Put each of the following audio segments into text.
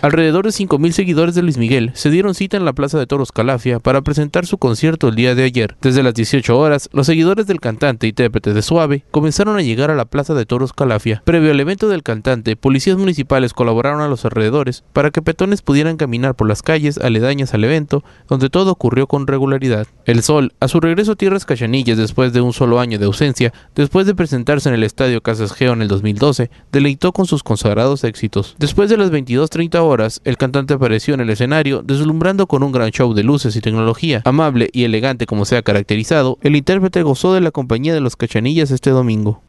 Alrededor de 5.000 seguidores de Luis Miguel se dieron cita en la Plaza de Toros Calafia para presentar su concierto el día de ayer. Desde las 18 horas, los seguidores del cantante y intérprete de Suave comenzaron a llegar a la Plaza de Toros Calafia. Previo al evento del cantante, policías municipales colaboraron a los alrededores para que petones pudieran caminar por las calles aledañas al evento, donde todo ocurrió con regularidad. El Sol, a su regreso a Tierras Cachanillas después de un solo año de ausencia, después de presentarse en el Estadio Casas Geo en el 2012, deleitó con sus consagrados éxitos. Después de las 22.30 horas, el cantante apareció en el escenario, deslumbrando con un gran show de luces y tecnología. Amable y elegante como se ha caracterizado, el intérprete gozó de la compañía de los cachanillas este domingo.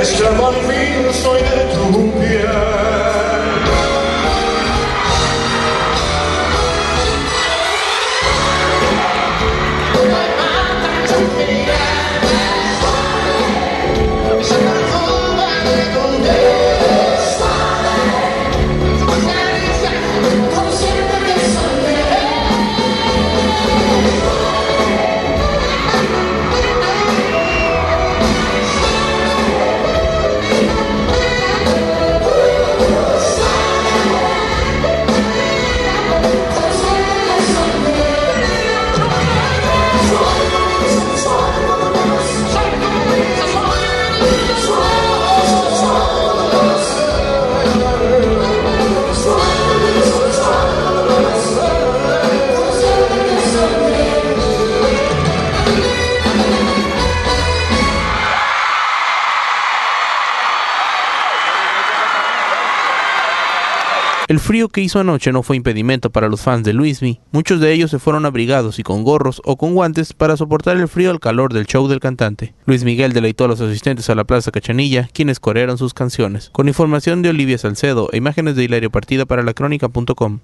Mr. Money Moneyfield El frío que hizo anoche no fue impedimento para los fans de Luismi. Muchos de ellos se fueron abrigados y con gorros o con guantes para soportar el frío al calor del show del cantante. Luis Miguel deleitó a los asistentes a la Plaza Cachanilla, quienes corearon sus canciones. Con información de Olivia Salcedo e imágenes de Hilario Partida para la crónica.com.